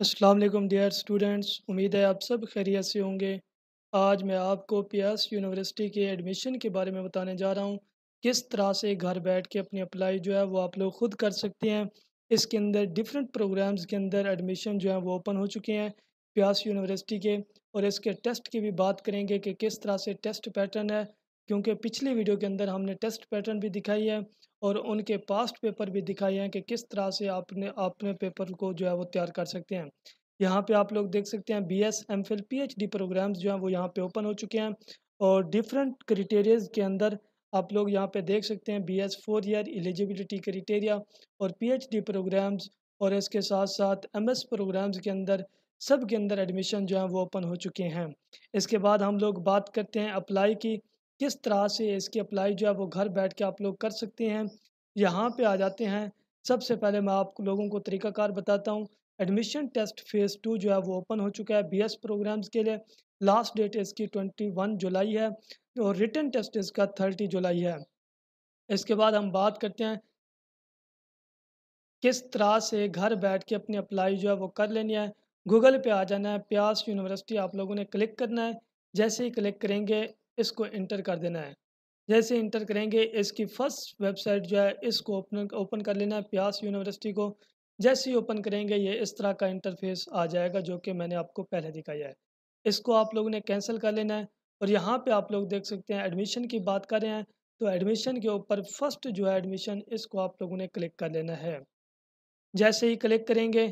वालेकुम dear students उम्मीद है आप सब खैरियत से होंगे। आज मैं आपको पीएस यूनिवर्सिटी के एडमिशन के बारे में बताने जा रहा हूँ। किस तरह से घर बैठ के अपनी अप्लाई जो है वो आप लोग खुद कर सकते हैं। इसके अंदर डिफरेंट प्रोग्राम्स के अंदर एडमिशन जो है वो ओपन हो चुके हैं प्यास यूनिवर्सिटी के। और इसके टेस्ट की भी बात करेंगे कि किस तरह से टेस्ट पैटर्न है। क्योंकि पिछली वीडियो के अंदर हमने टेस्ट पैटर्न भी दिखाई है। और उनके पास्ट पेपर भी दिखाए हैं कि किस तरह से आपने अपने पेपर को जो है वो तैयार कर सकते हैं। यहाँ पे आप लोग देख सकते हैं B S M Phil P H D programs जो हैं वो यहाँ पे ओपन हो चुके हैं और डिफरेंट क्रिटेरियज के अंदर आप लोग यहाँ पे देख सकते हैं B S four year eligibility criteria और पी एच डी प्रोग्राम्स और इसके साथ साथ एम एस प्रोग्राम्स के अंदर सब के अंदर एडमिशन जो है वो ओपन हो चुके हैं। इसके बाद हम लोग बात करते हैं अप्लाई की किस तरह से इसकी अप्लाई जो है वो घर बैठ के आप लोग कर सकते हैं, यहाँ पे आ जाते हैं। सबसे पहले मैं आप लोगों को तरीकाकार बताता हूँ। एडमिशन टेस्ट फ़ेज़ टू जो है वो ओपन हो चुका है बीएस प्रोग्राम्स के लिए। लास्ट डेट इसकी ट्वेंटी वन जुलाई है और रिटर्न टेस्ट इसका थर्टी जुलाई है। इसके बाद हम बात करते हैं किस तरह से घर बैठ के अपनी अप्लाई जो है वो कर लेनी है। गूगल पे आ जाना है, प्यास यूनिवर्सिटी आप लोगों ने क्लिक करना है। जैसे ही क्लिक करेंगे इसको इंटर कर देना है। जैसे इंटर करेंगे, इसकी फ़र्स्ट वेबसाइट जो है, इसको ओपन ओपन कर लेना है प्यास यूनिवर्सिटी को। जैसे ही ओपन करेंगे, ये इस तरह का इंटरफेस आ जाएगा जो कि मैंने आपको पहले दिखाया है। इसको आप लोगों ने कैंसिल कर लेना है और यहाँ पे आप लोग देख सकते हैं, एडमिशन की बात कर रहे हैं तो एडमिशन के ऊपर फ़र्स्ट जो है एडमिशन, इसको आप लोगों ने क्लिक कर लेना है। जैसे ही क्लिक करेंगे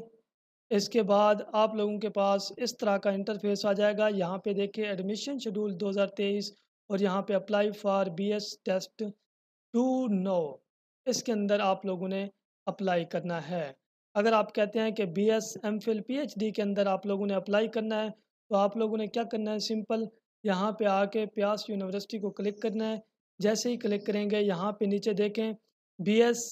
इसके बाद आप लोगों के पास इस तरह का इंटरफेस आ जाएगा। यहाँ पे देखिए एडमिशन शेड्यूल 2023 और यहाँ पे apply for BS test to know. इसके अंदर आप लोगों ने अप्लाई करना है। अगर आप कहते हैं कि B S M Phil P H D के अंदर आप लोगों ने अप्लाई करना है तो आप लोगों ने क्या करना है? सिंपल यहाँ पे आके प्यास यूनिवर्सिटी को क्लिक करना है। जैसे ही क्लिक करेंगे, यहाँ पे नीचे देखें बी एस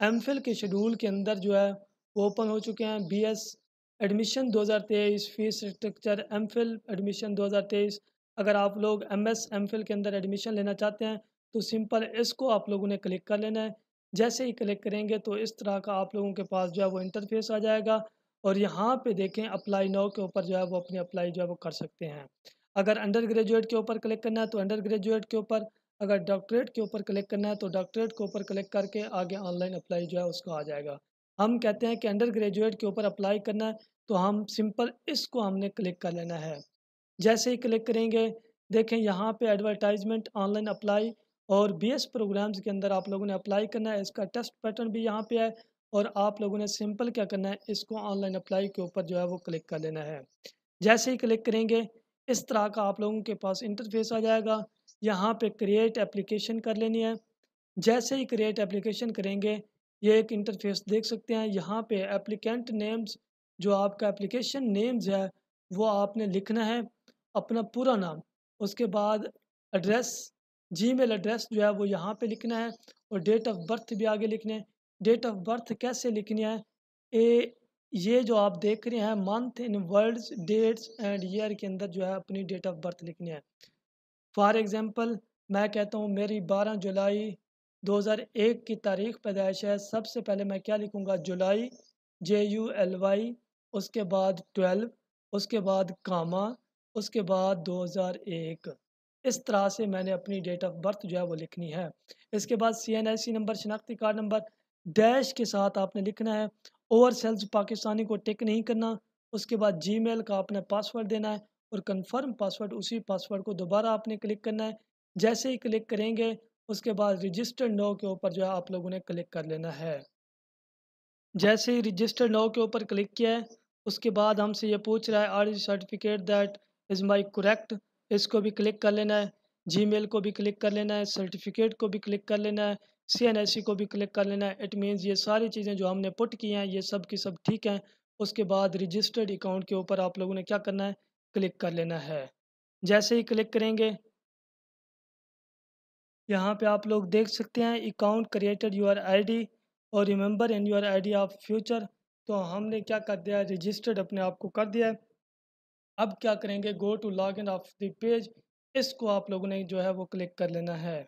एम फिल के शेड्यूल के अंदर जो है ओपन हो चुके हैं। B S admission 2023 fee structure M admission 2023 अगर आप लोग एम एस एम के अंदर एडमिशन लेना चाहते हैं तो सिंपल इसको आप लोगों ने क्लिक कर लेना है। जैसे ही क्लिक करेंगे तो इस तरह का आप लोगों के पास जो है वो इंटरफेस आ जाएगा और यहाँ पे देखें अप्लाई नाउ के ऊपर जो है वो अपनी अप्लाई जो है वो कर सकते हैं। अगर अंडर ग्रेजुएट के ऊपर क्लिक करना है तो अंडर ग्रेजुएट के ऊपर। अगर डॉक्टरेट के ऊपर क्लिक करना है तो डॉक्टरेट के ऊपर क्लिक करके आगे ऑनलाइन अप्लाई जो है उसका आ जाएगा। हम कहते हैं कि अंडर ग्रेजुएट के ऊपर अप्लाई करना है तो हम सिंपल इसको हमने क्लिक कर लेना है। जैसे ही क्लिक करेंगे, देखें यहाँ पे एडवर्टाइजमेंट ऑनलाइन अप्लाई और बीएस प्रोग्राम्स के अंदर आप लोगों ने अप्लाई करना है। इसका टेस्ट पैटर्न भी यहाँ पे है और आप लोगों ने सिंपल क्या करना है, इसको ऑनलाइन अप्लाई के ऊपर जो है वो क्लिक कर लेना है। जैसे ही क्लिक करेंगे, इस तरह का आप लोगों के पास इंटरफेस आ जाएगा। यहाँ पे क्रिएट एप्लीकेशन कर लेनी है। जैसे ही क्रिएट एप्लीकेशन करेंगे ये एक इंटरफेस देख सकते हैं। यहाँ पे एप्लीकेंट नेम्स जो आपका एप्लीकेशन नेम्स है, वो आपने लिखना है अपना पूरा नाम। उसके बाद एड्रेस जीमेल एड्रेस जो है, वो यहाँ पे लिखना है और डेट ऑफ़ बर्थ भी आगे लिखने है। डेट ऑफ़ बर्थ कैसे लिखनी है? ए, ये जो आप देख रहे हैं month in words dates and year के अंदर जो है, अपनी डेट ऑफ़ बर्थ लिखनी है। फॉर एग्ज़ाम्पल मैं कहता हूँ, मेरी 12 जुलाई 2001 की तारीख पैदाइश है। सबसे पहले मैं क्या लिखूँगा? July J U L Y उसके बाद ट्वेल्व, उसके बाद कामा उसके बाद 2001 इस तरह से मैंने अपनी डेट ऑफ़ बर्थ जो है वो लिखनी है। इसके बाद C N I C number, शनाख्ती card number, dash के साथ आपने लिखना है। ओवर सेल्स पाकिस्तानी को टिक नहीं करना। उसके बाद जीमेल का आपने पासवर्ड देना है और कन्फर्म पासवर्ड उसी पासवर्ड को दोबारा आपने क्लिक करना है। जैसे ही क्लिक करेंगे उसके बाद रजिस्टर नो के ऊपर जो है आप लोगों ने क्लिक कर लेना है। जैसे ही रजिस्टर नो के ऊपर क्लिक किया है, उसके बाद हमसे ये पूछ रहा है are certificate that is my correct इसको भी क्लिक कर लेना है जी को भी क्लिक कर लेना है सर्टिफिकेट को भी क्लिक कर लेना है सी एन एस सी को भी क्लिक कर लेना है। इट मीन्स ये सारी चीज़ें जो हमने पुट की हैं, ये सब की सब ठीक हैं। उसके बाद रजिस्टर्ड अकाउंट के ऊपर आप लोगों ने क्या करना है क्लिक कर लेना है। जैसे ही क्लिक करेंगे यहाँ पे आप लोग देख सकते हैं अकाउंट क्रिएटेड यूर आईडी और remember in your ID of future तो हमने क्या कर दिया रजिस्टर्ड अपने आप को कर दिया है। अब क्या करेंगे? Go to log in of the page इसको आप लोगों ने जो है वो क्लिक कर लेना है।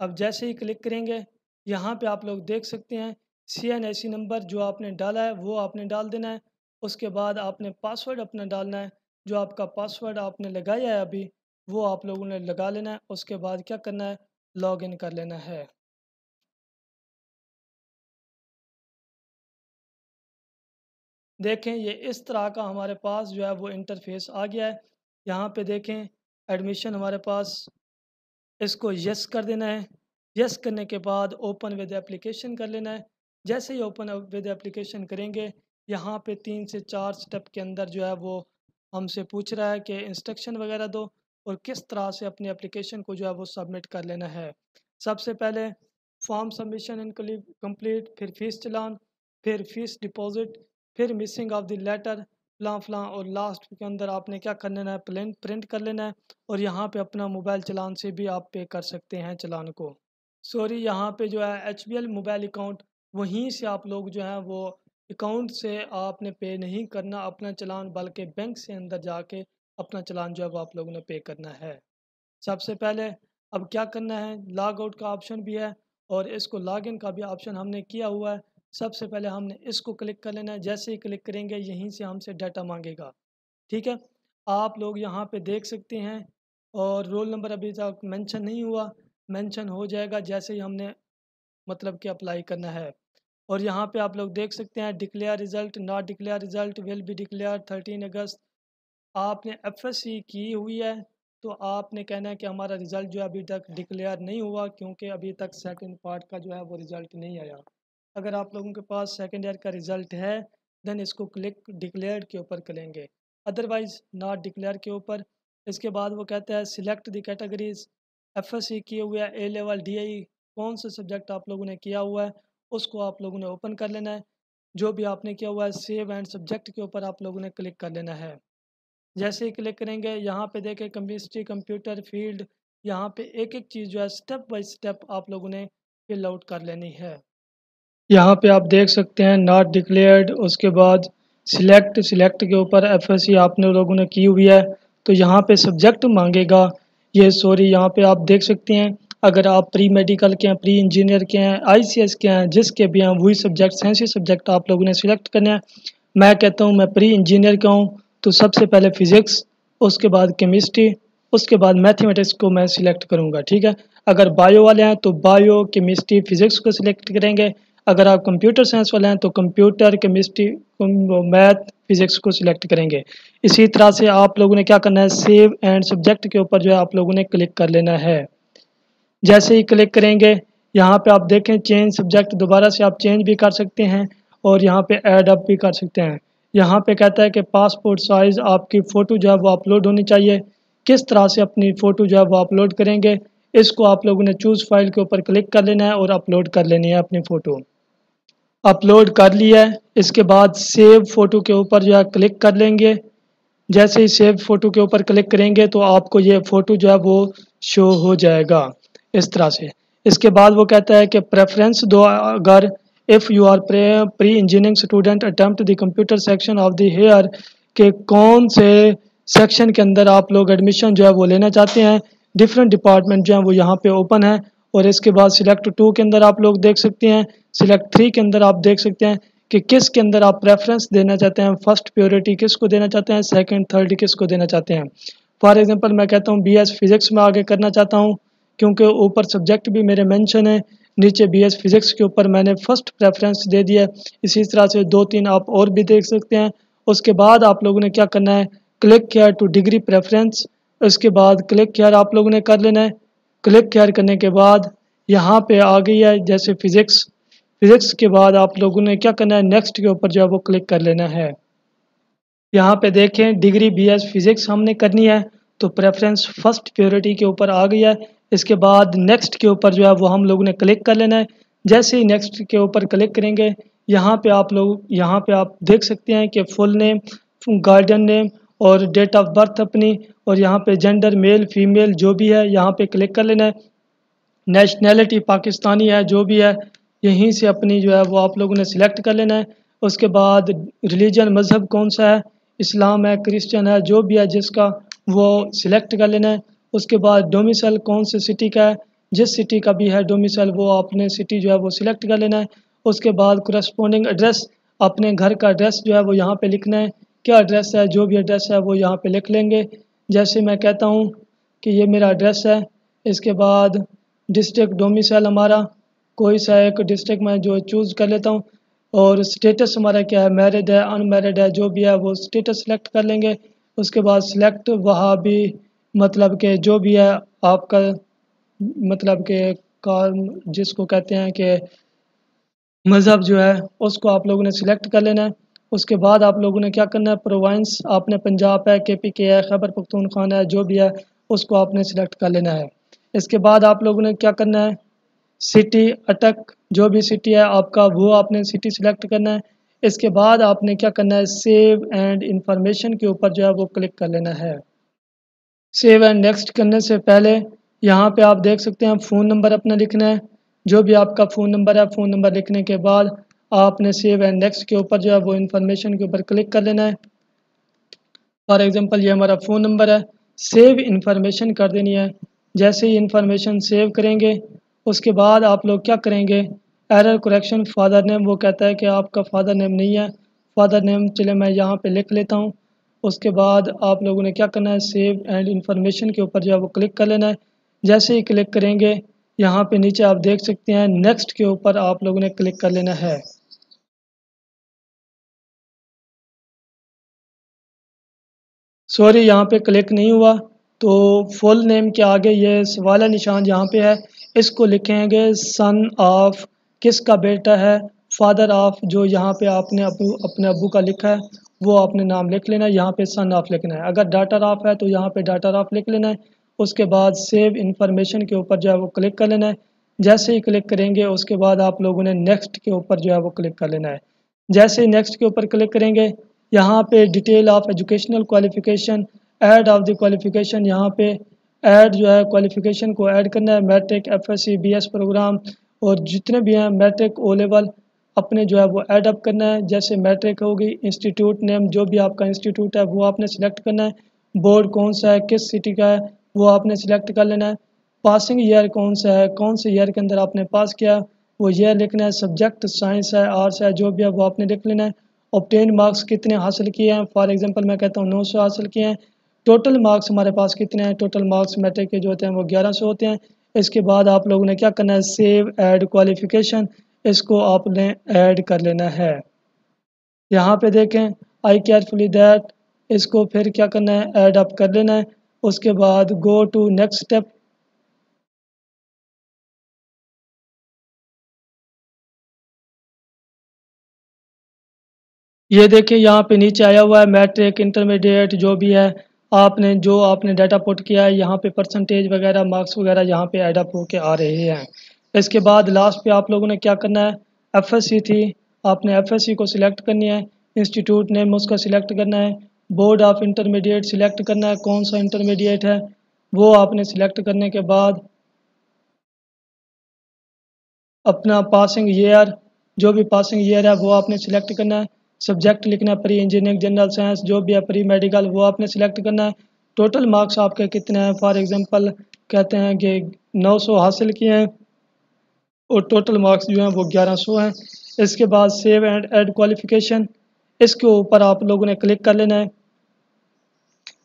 अब जैसे ही क्लिक करेंगे, यहाँ पे आप लोग देख सकते हैं सी एन ऐसी नंबर जो आपने डाला है, वो आपने डाल देना है। उसके बाद आपने पासवर्ड अपना डालना है। जो आपका पासवर्ड आपने लगाया है अभी वो आप लोगों ने लगा लेना है, उसके बाद क्या करना है? लॉग इन कर लेना है। देखें, ये इस तरह का हमारे पास जो है, वो इंटरफेस आ गया है। यहाँ पे देखें एडमिशन हमारे पास, इसको यस कर देना है। यस करने के बाद ओपन विद एप्लीकेशन कर लेना है। जैसे ही ओपन विद एप्लीकेशन करेंगे, यहाँ पे तीन से चार स्टेप के अंदर जो है, वो हमसे पूछ रहा है कि इंस्ट्रक्शन वगैरह दो। और किस तरह से अपनी एप्लीकेशन को जो है वो सबमिट कर लेना है। सबसे पहले फॉर्म सबमिशन इनकली कंप्लीट फिर फ़ीस चलान, फिर फ़ीस डिपॉजिट फिर मिसिंग ऑफ़ द लेटर फलां फलां, और लास्ट के अंदर आपने क्या कर लेना है? प्रिंट प्रिंट कर लेना है, और यहाँ पे अपना मोबाइल चलान से भी आप पे कर सकते हैं चलान को। सॉरी यहाँ पे जो है एचबीएल मोबाइल अकाउंट वहीं से आप लोग जो है वो अकाउंट से आपने पे नहीं करना अपना चलान, बल्कि बैंक से अंदर जाके अपना चलान जो है वो आप लोगों ने पे करना है। सबसे पहले अब क्या करना है? लॉग आउट का ऑप्शन भी है और इसको लॉग इन का भी ऑप्शन हमने किया हुआ है। सबसे पहले हमने इसको क्लिक कर लेना है। जैसे ही क्लिक करेंगे, यहीं से हमसे डाटा मांगेगा। ठीक है? आप लोग यहाँ पे देख सकते हैं और रोल नंबर अभी तक मेंशन नहीं हुआ। मेंशन हो जाएगा जैसे ही हमने मतलब कि अप्लाई करना है। और यहाँ पे आप लोग देख सकते हैं, declare result, not declare result will be declare thirteen August आपने एफ़ एस सी की हुई है तो आपने कहना है कि हमारा रिज़ल्ट जो है अभी तक डिक्लेयर नहीं हुआ, क्योंकि अभी तक सेकंड पार्ट का जो है वो रिज़ल्ट नहीं आया। अगर आप लोगों के पास सेकेंड ईयर का रिज़ल्ट है देन इसको क्लिक डिक्लेयर के ऊपर करेंगे। अदरवाइज़ नॉट डिक्लेयर के ऊपर। इसके बाद वो कहता है select the categories F S C किए हुए ए लेवल डी आई कौन सा सब्जेक्ट आप लोगों ने किया हुआ है, उसको आप लोगों ने ओपन कर लेना है। जो भी आपने किया हुआ है सेव एंड सब्जेक्ट के ऊपर आप लोगों ने क्लिक कर लेना है। जैसे ही क्लिक करेंगे, यहाँ पे देखें केमिस्ट्री कंप्यूटर फ़ील्ड यहाँ पे एक एक चीज़ जो है स्टेप बाय स्टेप आप लोगों ने फिल आउट कर लेनी है। यहाँ पे आप देख सकते हैं नॉट डिक्लेयर्ड उसके बाद सिलेक्ट सिलेक्ट के ऊपर एफ़ एस सी आपने लोगों ने की हुई है तो यहाँ पे सब्जेक्ट मांगेगा। ये सॉरी यहाँ पे आप देख सकते हैं, अगर आप प्री मेडिकल के हैं प्री इंजीनियर के हैं आईसीएस के हैं, जिसके भी हैं, वही सब्जेक्ट साइंसी सब्जेक्ट आप लोगों ने सिलेक्ट करने हैं। मैं कहता हूँ, मैं प्री इंजीनियर का हूँ तो सबसे पहले फ़िज़िक्स उसके बाद केमिस्ट्री उसके बाद मैथमेटिक्स को मैं सिलेक्ट करूँगा, ठीक है? अगर बायो वाले हैं तो बायो केमिस्ट्री फ़िज़िक्स को सिलेक्ट करेंगे। अगर आप कंप्यूटर साइंस वाले हैं तो कंप्यूटर केमिस्ट्री मैथ फिज़िक्स को सिलेक्ट करेंगे। इसी तरह से आप लोगों ने क्या करना है? सेव एंड सब्जेक्ट के ऊपर जो है आप लोगों ने क्लिक कर लेना है। जैसे ही क्लिक करेंगे, यहाँ पे आप देखें चेंज सब्जेक्ट दोबारा से आप चेंज भी कर सकते हैं और यहाँ पे ऐड अप भी कर सकते हैं। यहाँ पे कहता है कि पासपोर्ट साइज़ आपकी फ़ोटो जो है वो अपलोड होनी चाहिए। किस तरह से अपनी फ़ोटो जो है वो अपलोड करेंगे, इसको आप लोगों ने चूज़ फ़ाइल के ऊपर क्लिक कर लेना है और अपलोड कर लेनी है अपनी फ़ोटो अपलोड कर लिया है, इसके बाद सेव फ़ोटो के ऊपर जो है क्लिक कर लेंगे। जैसे ही सेव फ़ोटो के ऊपर क्लिक करेंगे तो आपको ये फ़ोटो जो है वो शो हो जाएगा, इस तरह से। इसके बाद वो कहता है कि प्रेफरेंस दो, अगर if you are pre engineering student attempt computer section of the here के कौन से सेक्शन के अंदर आप लोग एडमिशन जो है वो लेना चाहते हैं? डिफरेंट डिपार्टमेंट जो है वो यहाँ पे ओपन है और इसके बाद सिलेक्ट टू के अंदर आप लोग देख सकते हैं। सिलेक्ट थ्री के अंदर आप देख सकते हैं कि किस के अंदर आप प्रेफरेंस देना चाहते हैं। फ़र्स्ट प्योरिटी किसको देना चाहते हैं? सेकंड थर्ड किसको देना चाहते हैं? फॉर एग्जांपल मैं कहता हूँ बीएस फिज़िक्स में आगे करना चाहता हूँ, क्योंकि ऊपर सब्जेक्ट भी मेरे मेंशन है। नीचे बीएस फिज़िक्स के ऊपर मैंने फ़र्स्ट प्रेफरेंस दे दिया है। इसी तरह से दो तीन आप और भी देख सकते हैं। उसके बाद आप लोगों ने क्या करना है? क्लिक किया टू डिग्री प्रेफरेंस उसके बाद क्लिक किया आप लोगों ने कर लेना है। क्लिक केयर करने के बाद यहाँ पे आ गई है जैसे फ़िज़िक्स फिज़िक्स के बाद आप लोगों ने क्या करना है? नेक्स्ट के ऊपर जो है वो क्लिक कर लेना है। यहाँ पे देखें डिग्री बीएस फिज़िक्स हमने करनी है। तो प्रेफरेंस फ़र्स्ट प्योरिटी के ऊपर आ गया है। इसके बाद नेक्स्ट के ऊपर जो है वो हम लोगों ने क्लिक कर लेना है। जैसे ही नेक्स्ट के ऊपर क्लिक करेंगे, यहाँ पे आप लोग, यहाँ पे आप देख सकते हैं कि फुल नेम गार्डन नेम और डेट ऑफ़ बर्थ अपनी और यहाँ पे जेंडर मेल फीमेल जो भी है, यहाँ पे क्लिक कर लेना है। नेशनैलिटी पाकिस्तानी है, जो भी है, यहीं से अपनी जो है वो आप लोगों ने सिलेक्ट कर लेना है। उसके बाद रिलीजन मज़हब कौन सा है? इस्लाम है क्रिश्चियन है, जो भी है जिसका वो सिलेक्ट कर लेना है। उसके बाद डोमिसल कौन से सिटी का है, जिस सिटी का भी है डोमिसल वो अपने सिटी जो है वो सिलेक्ट कर लेना है। उसके बाद करस्पॉन्डिंग एड्रेस अपने घर का एड्रेस जो है वो यहाँ पे लिखना है। क्या एड्रेस है, जो भी एड्रेस है वो यहाँ पे लिख लेंगे। जैसे मैं कहता हूँ कि ये मेरा एड्रेस है। इसके बाद डिस्ट्रिक्ट डोमिसल हमारा, कोई सा एक डिस्ट्रिक्ट में जो चूज़ कर लेता हूँ। और स्टेटस हमारा क्या है मैरिड है अनमेरिड है, जो भी है वो स्टेटस सेलेक्ट कर लेंगे। उसके बाद सिलेक्ट वहाँ भी मतलब के जो भी है आपका मतलब के कार जिसको कहते हैं कि मज़हब जो है, उसको आप लोगों ने सिलेक्ट कर लेना है। उसके बाद आप लोगों ने क्या करना है? प्रोवाइंस आपने पंजाब है के पी के है, खैबर पख्तूनख्वाना है, जो भी है, उसको आपने सिलेक्ट कर लेना है। इसके बाद आप लोगों ने क्या करना है? सिटी अटक जो भी सिटी है, आपका वो आपने सिटी सिलेक्ट करना है। इसके बाद आपने क्या करना है? सेव एंड इंफॉर्मेशन के ऊपर जो है, वो क्लिक कर लेना है। सेव एंड नेक्स्ट करने से पहले यहाँ पे आप देख सकते हैं फ़ोन नंबर अपना लिखना है। जो भी आपका फ़ोन नंबर है फ़ोन नंबर लिखने के बाद आपने सेव एंड नेक्स्ट के ऊपर जो है वो इन्फॉर्मेशन के ऊपर क्लिक कर लेना है। फॉर एग्ज़ाम्पल ये हमारा फ़ोन नंबर है, सेव इन्फॉर्मेशन कर देनी है। जैसे ही इन्फॉर्मेशन सेव करेंगे, उसके बाद आप लोग क्या करेंगे? एरर करेक्शन फादर नेम, वो कहता है कि आपका फादर नेम नहीं है। फादर नेम चले मैं यहाँ पे लिख लेता हूँ। उसके बाद आप लोगों ने क्या करना है? सेव एंड इन्फॉर्मेशन के ऊपर जो है वो क्लिक कर लेना है। जैसे ही क्लिक करेंगे, यहाँ पे नीचे आप देख सकते हैं नेक्स्ट के ऊपर आप लोगों ने क्लिक कर लेना है। सॉरी यहाँ पे क्लिक नहीं हुआ। तो फुल नेम के आगे ये सवाल निशान यहाँ पे है। इसको लिखेंगे सन ऑफ़ किसका बेटा है? फादर ऑफ़ जो यहाँ पे आपने अपने अबू का लिखा है। वो आपने नाम लिख लेना है, यहाँ पे सन ऑफ़ लिखना है। अगर डाटा ऑफ़ है तो यहाँ पे डाटा ऑफ़ लिख लेना है। उसके बाद सेव इन्फॉर्मेशन के ऊपर जो है वो क्लिक कर लेना है। जैसे ही क्लिक करेंगे, उसके बाद आप लोगों ने नेक्स्ट के ऊपर जो है वो क्लिक कर लेना है। जैसे ही नेक्स्ट के ऊपर क्लिक करेंगे, यहाँ पे detail of educational qualification add of the qualification यहाँ पे ऐड जो है क्वालिफिकेशन को ऐड करना है। मैट्रिक एफ़ एस प्रोग्राम और जितने भी हैं मैट्रिक ओ लेवल अपने जो है वो ऐड अप करना है। जैसे मैट्रिक होगी इंस्टीट्यूट नेम जो भी आपका इंस्टीट्यूट है, वो आपने सिलेक्ट करना है। बोर्ड कौन सा है, किस सिटी का है, वो आपने सिलेक्ट कर लेना है। पासिंग ईयर कौन सा है, कौन से ईयर के अंदर आपने पास किया, वो ईयर लिखना है। सब्जेक्ट साइंस है आर्ट्स है, जो भी है, वो आपने लिख लेना है। ऑप्टेन मार्क्स कितने हासिल किए हैं? फॉर एग्जांपल मैं कहता हूँ 900 हासिल किए हैं। टोटल मार्क्स हमारे पास कितने हैं? टोटल मार्क्स मैट्रिक के जो होते हैं, वो 1100 होते हैं। इसके बाद आप लोगों ने क्या करना है? सेव एड क्वालिफिकेशन इसको आपने ऐड कर लेना है। यहाँ पे देखें आई केयरफुली दैट इसको फिर क्या करना है? ऐड अप कर लेना है। उसके बाद गो टू नेक्स्ट स्टेप ये देखिए, यहाँ पे नीचे आया हुआ है मैट्रिक इंटरमीडिएट जो भी है। आपने, जो आपने डाटा पुट किया है, यहाँ पे परसेंटेज वगैरह मार्क्स वगैरह यहाँ पे एडअप होके आ रहे हैं। इसके बाद लास्ट पे आप लोगों ने क्या करना है? एफएससी थी। आपने एफएससी को सिलेक्ट करनी है। इंस्टीट्यूट नेम उसका सिलेक्ट करना है। बोर्ड ऑफ़ इंटरमीडिएट सिलेक्ट करना है। कौन सा इंटरमीडिएट है? वो आपने सिलेक्ट करने के बाद अपना पासिंग ईयर जो भी पासिंग ईयर है, वो आपने सिलेक्ट करना है। सब्जेक्ट लिखना है प्री इंजीनियरिंग जनरल साइंस जो भी है प्री मेडिकल वो आपने सिलेक्ट करना है। टोटल मार्क्स आपके कितने हैं? फॉर एग्जांपल कहते हैं कि 900 हासिल किए हैं। और टोटल मार्क्स जो हैं वो 1100 हैं। इसके बाद सेव एंड एड क्वालिफिकेशन इसके ऊपर आप लोगों ने क्लिक कर लेना है।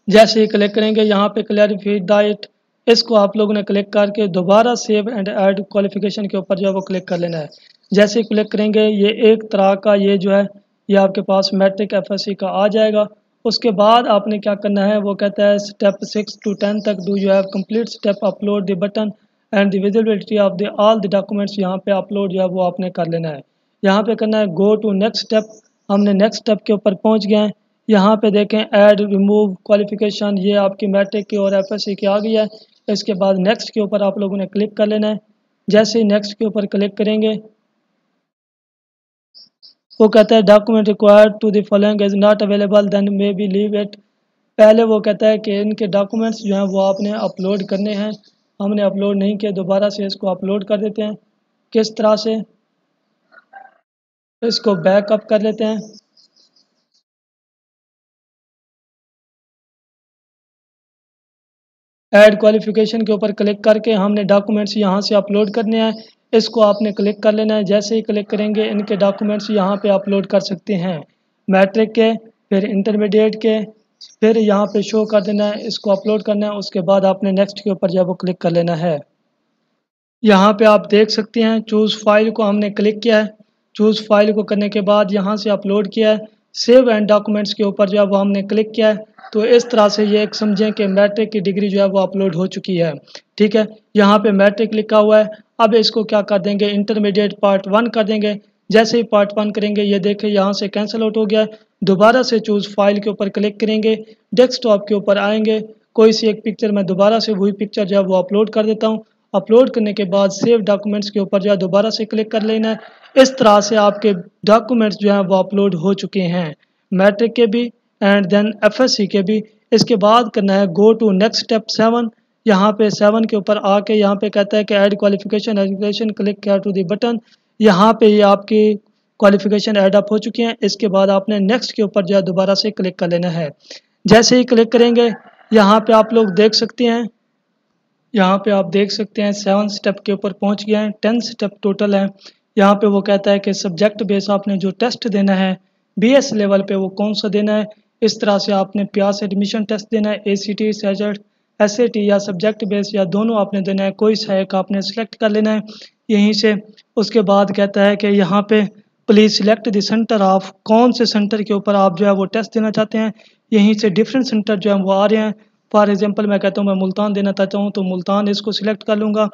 जैसे ही क्लिक करेंगे, यहाँ पे क्लैरिफाई डाइट इसको आप लोगों ने क्लिक करके दोबारा सेव एंड ऐड क्वालिफिकेशन के ऊपर जो है वो क्लिक कर लेना है। जैसे ही क्लिक करेंगे, ये एक तरह का ये जो है, ये आपके पास मैट्रिक एफएससी का आ जाएगा। उसके बाद आपने क्या करना है, वो कहता है स्टेप सिक्स टू टेन तक do you have complete step upload the button and the visibility of the all the documents यहाँ पे अपलोड जो है वो आपने कर लेना है। यहाँ पे करना है गो टू नेक्स्ट स्टेप हमने नेक्स्ट स्टेप के ऊपर पहुँच गए हैं। यहाँ पे देखें ऐड रिमूव क्वालिफिकेशन ये आपकी मैट्रिक की और एफएससी की आ गई है। इसके बाद नेक्स्ट के ऊपर आप लोगों ने क्लिक कर लेना है। जैसे ही नेक्स्ट के ऊपर क्लिक करेंगे, वो कहता है document required to the following is not available then may be leave it पहले वो कहता है कि इनके डॉक्यूमेंट्स जो हैं वो आपने अपलोड करने हैं। हमने अपलोड नहीं किया, दोबारा से इसको अपलोड कर देते हैं। किस तरह से? इसको बैकअप कर लेते हैं। ऐड क्वालिफिकेशन के ऊपर क्लिक करके हमने डॉक्यूमेंट्स यहाँ से अपलोड करने हैं। इसको आपने क्लिक कर लेना है। जैसे ही क्लिक करेंगे, इनके डॉक्यूमेंट्स यहाँ पे अपलोड कर सकते हैं। मैट्रिक के, फिर इंटरमीडिएट के फिर यहाँ पे शो कर देना है, इसको अपलोड करना है, उसके बाद आपने नेक्स्ट के ऊपर जब वो क्लिक कर लेना है। यहाँ पे आप देख सकते हैं चूज़ फ़ाइल को हमने क्लिक किया है। चूज़ फ़ाइल को करने के बाद यहाँ से अपलोड किया है। सेव एंड डॉक्यूमेंट्स के ऊपर जो है वो हमने क्लिक किया है। तो इस तरह से ये एक समझें कि मैट्रिक की डिग्री जो है वो अपलोड हो चुकी है। ठीक है, यहाँ पे मैट्रिक लिखा हुआ है। अब इसको क्या कर देंगे इंटरमीडिएट पार्ट वन कर देंगे। जैसे ही पार्ट वन करेंगे, ये देखें यहाँ से कैंसिल आउट हो गया दोबारा से चूज़ फ़ाइल के ऊपर क्लिक करेंगे डेस्कटॉप के ऊपर आएँगे। कोई सी एक पिक्चर मैं दोबारा से वही पिक्चर जो है वो अपलोड कर देता हूँ। अपलोड करने के बाद सेव डॉक्यूमेंट्स के ऊपर जो है दोबारा से क्लिक कर लेना है। इस तरह से आपके डॉक्यूमेंट्स जो हैं वो अपलोड हो चुके हैं। मैट्रिक के भी एंड देन एफएससी के भी। इसके बाद करना है go to next step seven यहाँ पे सेवन के ऊपर आके यहाँ पे कहता है कि ऐड क्वालिफिकेशन एजुकेशन क्लिक किया टू दी बटन यहाँ पे ये आपकी क्वालिफिकेशन ऐड अप हो चुकी हैं। इसके बाद आपने नेक्स्ट के ऊपर जो है दोबारा से क्लिक कर लेना है। जैसे ही क्लिक करेंगे, यहाँ पे आप लोग देख सकते हैं, यहाँ पे आप देख सकते हैं सेवन स्टेप के ऊपर पहुँच गए हैं टेन स्टेप टोटल है। यहाँ पे वो कहता है कि सब्जेक्ट बेस आपने जो टेस्ट देना है बीएस लेवल पे वो कौन सा देना है? इस तरह से आपने प्यास एडमिशन टेस्ट देना है ए सी टी एस या सब्जेक्ट बेस या दोनों आपने देना है। कोई सा एक आपने सेलेक्ट कर लेना है। यहीं से उसके बाद कहता है कि यहाँ पे please select the centre of कौन से सेंटर के ऊपर आप जो है वो टेस्ट देना चाहते हैं। यहीं से डिफरेंट सेंटर जो है वो आ रहे हैं। फॉर एग्जांपल मैं कहता हूँ, मैं मुल्तान देना चाहता हूँ तो मुल्तान इसको सिलेक्ट कर लूँगा।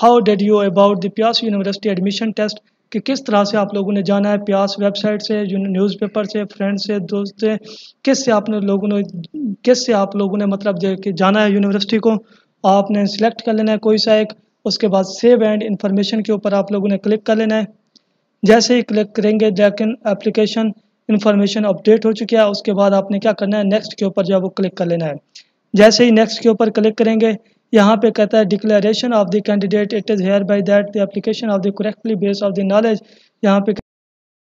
How did you about the PIEAS university admission test कि किस तरह से आप लोगों ने जाना है प्यास वेबसाइट से न्यूज़पेपर से फ्रेंड से, दोस्त से, किस से आपने लोगों ने किस से आप लोगों ने मतलब कि जाना है यूनिवर्सिटी को? आपने सिलेक्ट कर लेना है कोई सा एक। उसके बाद सेव एंड इन्फॉर्मेशन के ऊपर आप लोगों ने क्लिक कर लेना है। जैसे ही क्लिक करेंगे लेकिन एप्लीकेशन इन्फॉर्मेशन अपडेट हो चुकी है। उसके बाद आपने क्या करना है? नेक्स्ट के ऊपर जो है वो क्लिक कर लेना है। जैसे ही नेक्स्ट के ऊपर क्लिक करेंगे, यहाँ पे कहता है declaration of the candidate it is hereby that the application of the correctly base of the knowledge यहाँ पे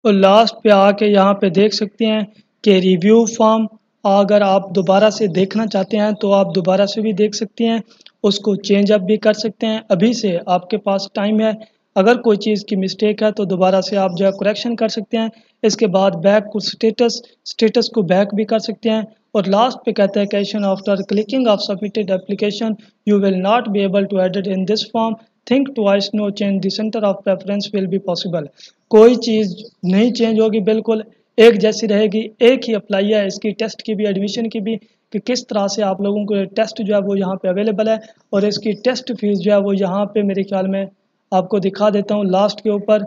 और लास्ट पे आके यहाँ पे देख सकते हैं कि रिव्यू फॉर्म अगर आप दोबारा से देखना चाहते हैं तो आप दोबारा से भी देख सकते हैं। उसको चेंज अप भी कर सकते हैं। अभी से आपके पास टाइम है। अगर कोई चीज़ की मिस्टेक है तो दोबारा से आप जो है करेक्शन कर सकते हैं। इसके बाद बैक को स्टेटस स्टेटस को बैक भी कर सकते हैं। और लास्ट पे कहता है caution after clicking of submitted application you will not be able to edit in this form think twice no change the centre of preference will be possible कोई चीज़ नहीं चेंज होगी बिल्कुल। एक जैसी रहेगी, एक ही अप्लाई है। इसकी टेस्ट की भी एडमिशन की भी, कि किस तरह से आप लोगों को टेस्ट जो है वो यहाँ पे अवेलेबल है। और इसकी टेस्ट फ़ीस जो है वो यहाँ पे मेरे ख्याल में आपको दिखा देता हूँ लास्ट के ऊपर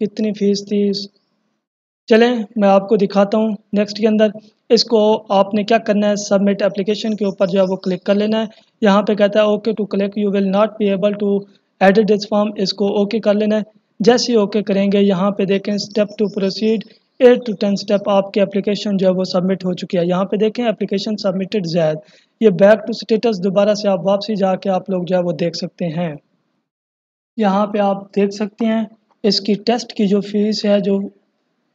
कितनी फ़ीस थी। चलें, मैं आपको दिखाता हूँ नेक्स्ट के अंदर। इसको आपने क्या करना है? सबमिट एप्लीकेशन के ऊपर जो है वो क्लिक कर लेना है। यहाँ पे कहता है okay to click you will not be able to edit this form इसको ओके कर लेना है। जैसे ही ओके करेंगे, यहाँ पे देखें step two proceed eight to ten step आपकी एप्लीकेशन जो है वो सबमिट हो चुकी है। यहाँ पे देखें एप्लीकेशन सबमिटेड जैद ये बैक टू स्टेटस दोबारा से आप वापसी जाके आप लोग जो है वो देख सकते हैं। यहाँ पे आप देख सकते हैं, इसकी टेस्ट की जो फ़ीस है, जो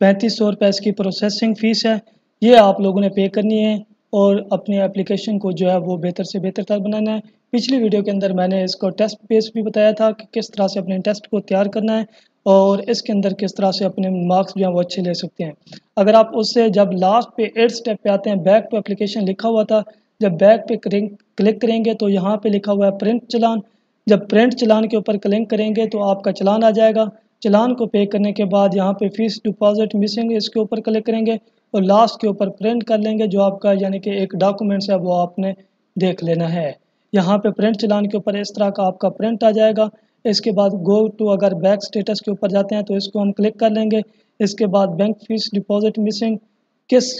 पैंतीस सौ रुपये इसकी प्रोसेसिंग फ़ीस है, ये आप लोगों ने पे करनी है और अपने एप्लीकेशन को जो है वो बेहतर से बेहतर तक बनाना है। पिछली वीडियो के अंदर मैंने इसको टेस्ट बेस भी बताया था कि किस तरह से अपने टेस्ट को तैयार करना है और इसके अंदर किस तरह से अपने मार्क्स जो हैं वो अच्छे ले सकते हैं। अगर आप उससे जब लास्ट पे एट स्टेप पे आते हैं बैक टू एप्लीकेशन लिखा हुआ था, जब बैक पे क्लिक करेंगे तो यहाँ पे लिखा हुआ है प्रिंट चलान जब प्रिंट चलान के ऊपर क्लिक करेंगे तो आपका चलान आ जाएगा। चलान को पे करने के बाद यहाँ पे फ़ीस डिपॉजिट मिसिंग इसके ऊपर क्लिक करेंगे और लास्ट के ऊपर प्रिंट कर लेंगे जो आपका यानी कि एक डॉक्यूमेंट्स है वो आपने देख लेना है। यहाँ पे प्रिंट चलान के ऊपर इस तरह का आपका प्रिंट आ जाएगा। इसके बाद गो टू अगर बैक स्टेटस के ऊपर जाते हैं तो इसको हम क्लिक कर लेंगे। इसके बाद बैंक फ़ीस डिपॉजिट मिसिंग किस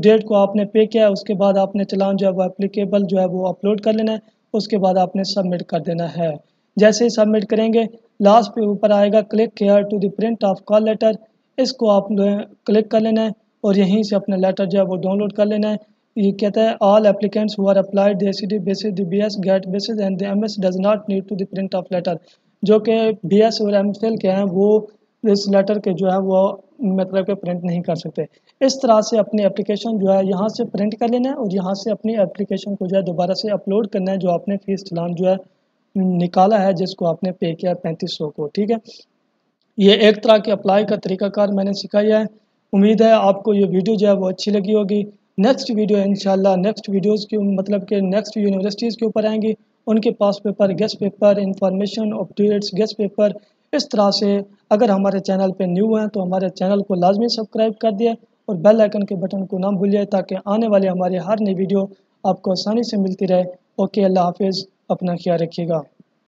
डेट को आपने पे किया है, उसके बाद आपने चलान जो है वो एप्लीकेबल जो है वो अपलोड कर लेना है। उसके बाद आपने सबमिट कर देना है। जैसे ही सबमिट करेंगे लास्ट पे ऊपर आएगा click care to the print of call letter इसको आप क्लिक कर लेना है और यहीं से अपना लेटर जो है वो डाउनलोड कर लेना है। ये कहता है all applicants who are applied the C D basis the B S gate basis and M S does not need to the print of letter जो कि बी एस और एम फिल के हैं, वो इस लेटर के जो है वो मतलब के प्रिंट नहीं कर सकते। इस तरह से अपनी एप्लीकेशन जो है, यहाँ से प्रिंट कर लेना है और यहाँ से अपनी एप्लीकेशन को जो है दोबारा से अपलोड करना है, जो आपने फ़ीस चलान जो है निकाला है, जिसको आपने पे किया है पैंतीस सौ को, ठीक है? ये एक तरह के अप्लाई का तरीकाकार मैंने सिखाया है। उम्मीद है आपको ये वीडियो जो है वो अच्छी लगी होगी। नेक्स्ट वीडियो इंशाल्लाह नेक्स्ट वीडियोस के मतलब के नेक्स्ट यूनिवर्सिटीज़ के ऊपर आएँगी। उनके पास paper guess paper information updates guess paper इस तरह से अगर हमारे चैनल पर न्यू हैं तो हमारे चैनल को लाजमी सब्सक्राइब कर दिया और बेल आइकन के बटन को ना भूलिए, ताकि आने वाली हमारी हर नई वीडियो आपको आसानी से मिलती रहे। ओके, अल्लाह हाफिज़, अपना ख्याल रखिएगा।